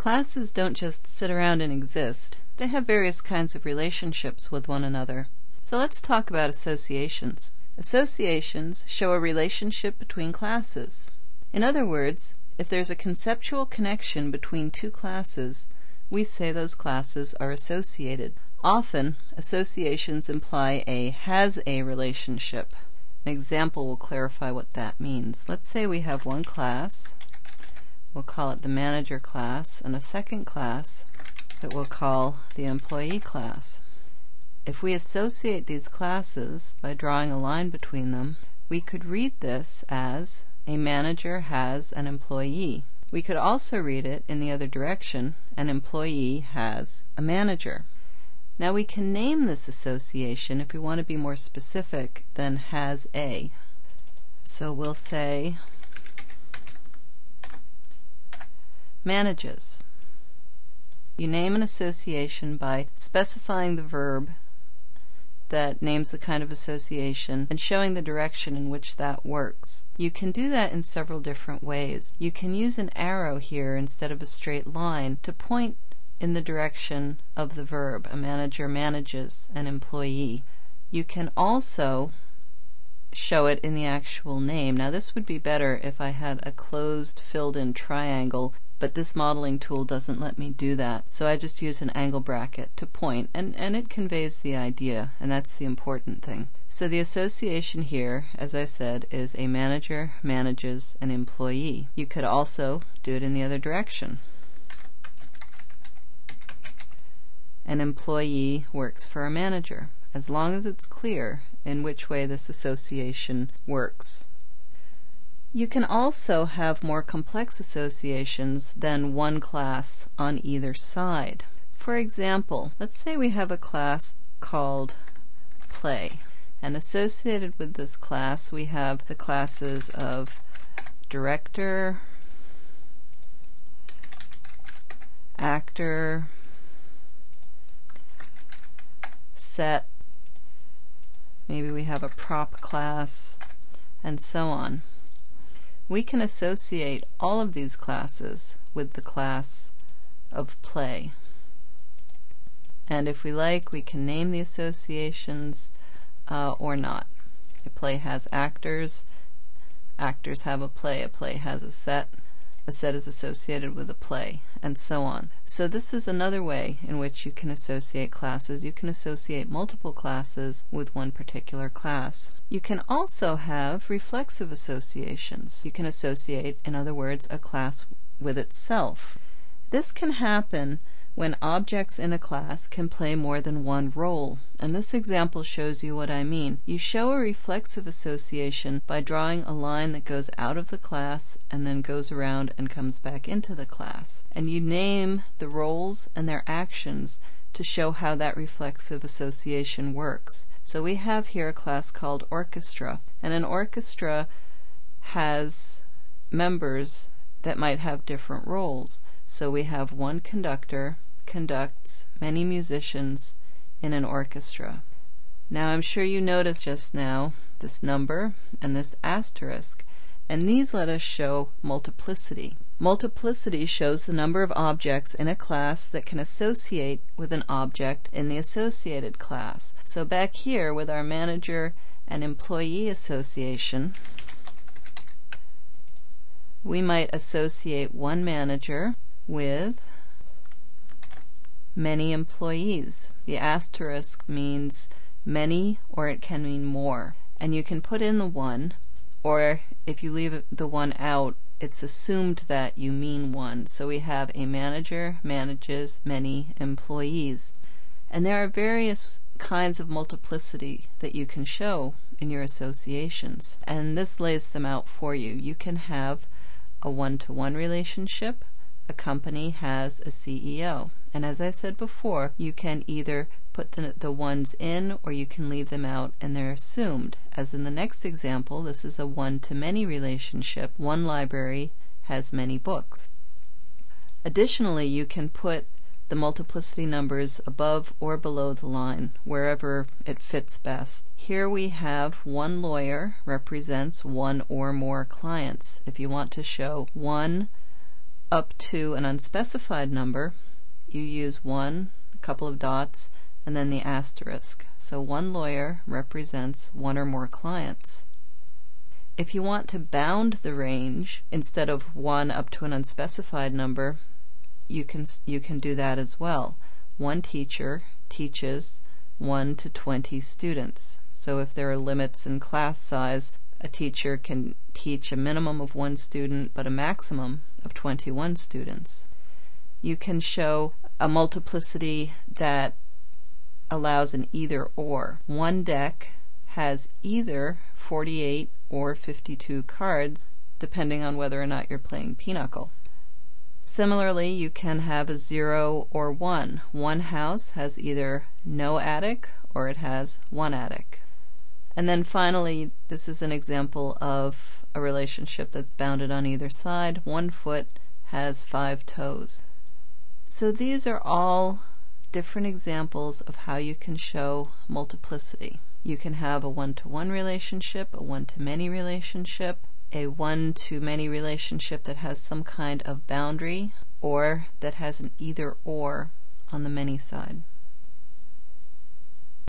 Classes don't just sit around and exist. They have various kinds of relationships with one another. So let's talk about associations. Associations show a relationship between classes. In other words, if there's a conceptual connection between two classes, we say those classes are associated. Often, associations imply a has a relationship. An example will clarify what that means. Let's say we have one class, we'll call it the manager class, and a second class that we'll call the employee class. If we associate these classes by drawing a line between them, we could read this as a manager has an employee. We could also read it in the other direction an employee has a manager. Now we can name this association if we want to be more specific than has a. So we'll say manages. You name an association by specifying the verb that names the kind of association and showing the direction in which that works. You can do that in several different ways. You can use an arrow here instead of a straight line to point in the direction of the verb. A manager manages an employee. You can also show it in the actual name. Now this would be better if I had a closed filled in triangle but this modeling tool doesn't let me do that. So I just use an angle bracket to point, and, and it conveys the idea, and that's the important thing. So the association here, as I said, is a manager manages an employee. You could also do it in the other direction. An employee works for a manager, as long as it's clear in which way this association works. You can also have more complex associations than one class on either side. For example, let's say we have a class called play. And associated with this class, we have the classes of director, actor, set, maybe we have a prop class, and so on. We can associate all of these classes with the class of play. And if we like, we can name the associations uh, or not. A play has actors, actors have a play, a play has a set, a set is associated with a play, and so on. So this is another way in which you can associate classes. You can associate multiple classes with one particular class. You can also have reflexive associations. You can associate, in other words, a class with itself. This can happen when objects in a class can play more than one role. And this example shows you what I mean. You show a reflexive association by drawing a line that goes out of the class and then goes around and comes back into the class. And you name the roles and their actions to show how that reflexive association works. So we have here a class called orchestra, and an orchestra has members that might have different roles. So we have one conductor conducts many musicians in an orchestra. Now I'm sure you noticed just now this number and this asterisk, and these let us show multiplicity. Multiplicity shows the number of objects in a class that can associate with an object in the associated class. So back here with our manager and employee association, we might associate one manager with many employees. The asterisk means many or it can mean more. And you can put in the one, or if you leave the one out, it's assumed that you mean one. So we have a manager manages many employees. And there are various kinds of multiplicity that you can show in your associations. And this lays them out for you. You can have a one to one relationship. A company has a CEO. And as I said before, you can either put the, the ones in or you can leave them out and they're assumed. As in the next example, this is a one-to-many relationship. One library has many books. Additionally, you can put the multiplicity numbers above or below the line, wherever it fits best. Here we have one lawyer represents one or more clients. If you want to show one up to an unspecified number, you use one, a couple of dots, and then the asterisk. So one lawyer represents one or more clients. If you want to bound the range instead of 1 up to an unspecified number, you can you can do that as well. One teacher teaches 1 to 20 students. So if there are limits in class size, a teacher can teach a minimum of one student but a maximum of 21 students. You can show a multiplicity that allows an either or. One deck has either 48 or 52 cards, depending on whether or not you're playing pinochle. Similarly, you can have a 0 or 1. One house has either no attic or it has one attic. And then finally, this is an example of a relationship that's bounded on either side. One foot has five toes. So these are all different examples of how you can show multiplicity. You can have a one-to-one relationship, a one-to-many relationship, a one-to-many relationship that has some kind of boundary, or that has an either-or on the many side.